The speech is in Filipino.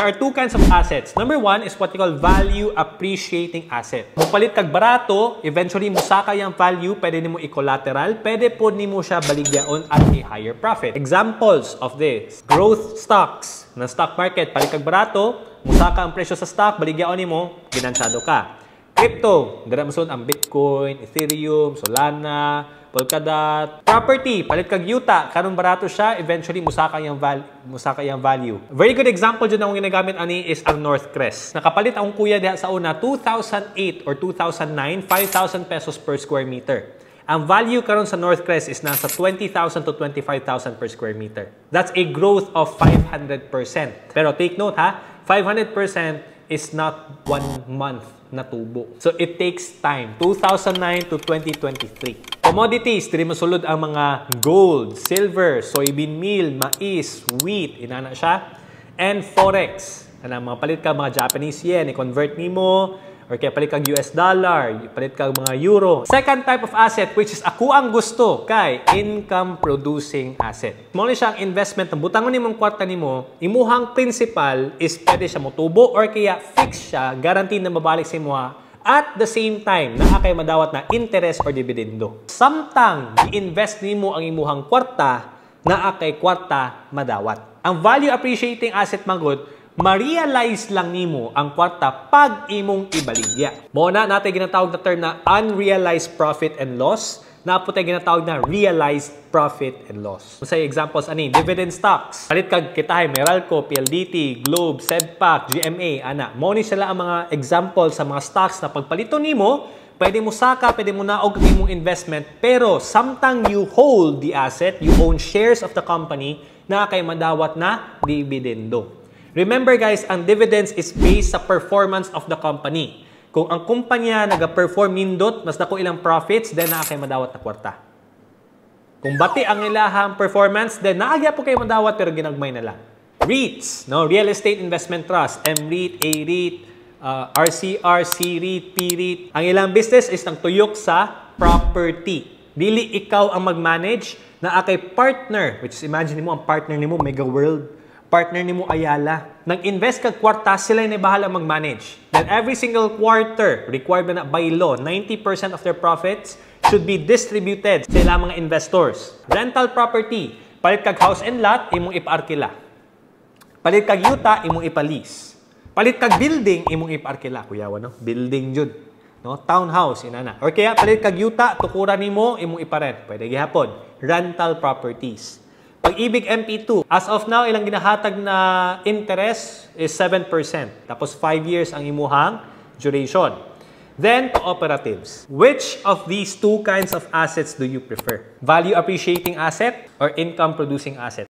There are two kinds of assets. Number one is what you call value appreciating asset. Mupalit kag barato, eventually musaka yung value, pwede nimo i-collateral, pwede po nimo siya baligyaon at a higher profit. Examples of this, growth stocks na stock market, palit kag barato, musaka ang presyo sa stock, baligyaon nimo, ginansyado ka. Crypto, mo ang Bitcoin, Ethereum, Solana, Polkadot. Property, palit kag yuta, kanong barato siya, eventually musaka yung val musaka yung value. Very good example dyan akong ginagamit ani is ang North Crest. Nakapalit akong kuya diha sa una 2008 or 2009, 5,000 pesos per square meter. Ang value karon sa North Crest is nasa 20,000 to 25,000 per square meter. That's a growth of 500%. Pero take note ha, 500% is not one month na tubo. So it takes time. 2009 to 2023. Commodities, masulod ang mga gold, silver, soybean meal, mais, wheat, inana siya. And forex. Ana mga palit ka mga Japanese yen, i-convert nimo or kaya palit kag US dollar, palit kag mga euro. Second type of asset which is ako ang gusto kay income producing asset. Mo ni siya ang investment na butangon nimong kwarta nimo, imuhang principal is pwede siya motubo or kaya fix siya, guaranteed na mabalik sa imuha at the same time naa kay madawat na interest or dividendo. Samtang i-invest nimo ang imuhang kwarta naa kay kwarta madawat. Ang value appreciating asset magod ma-realize lang nimo ang kwarta pag imong ibaligya. Mo na ginatawag na term na unrealized profit and loss na po tayo ginatawag na realized profit and loss. Sa examples ani, dividend stocks. Palit kag kitahay Meralco, PLDT, Globe, Sedpac, GMA, ana. Mo ni sila ang mga example sa mga stocks na pagpalito nimo, pwede mo saka, pwede mo naog imong investment, pero samtang you hold the asset, you own shares of the company, na kay madawat na dividendo. Remember guys, ang dividends is based sa performance of the company. Kung ang kumpanya naga-perform nindot, mas dako ilang profits, then naa kay madawat na kwarta. Kung bati ang ilahang performance, then naagya po kay madawat pero ginagmay na lang. REITs, no? Real Estate Investment Trust, MREIT, A-REIT, uh, RCR, C-REIT, P-REIT. Ang ilang business is ang tuyok sa property. Dili ikaw ang mag-manage na akay partner, which is imagine mo ang partner nimo Mega World, partner ni mo Ayala. Nag-invest kag kwarta, sila na bahala mag-manage. Then every single quarter, required na by law, 90% of their profits should be distributed sa ilang mga investors. Rental property, palit kag house and lot, imong ipaarkila. Palit kag yuta, imong ipalis. Palit kag building, imong ipaarkila. Kuyawa, no? Building jud. No? Townhouse, inana. Or kaya palit kag yuta, tukuran nimo, imong iparent. Pwede gihapon. Rental properties. Pag-ibig MP2, as of now, ilang ginahatag na interest is 7%. Tapos 5 years ang imuhang duration. Then, cooperatives. Which of these two kinds of assets do you prefer? Value appreciating asset or income producing asset?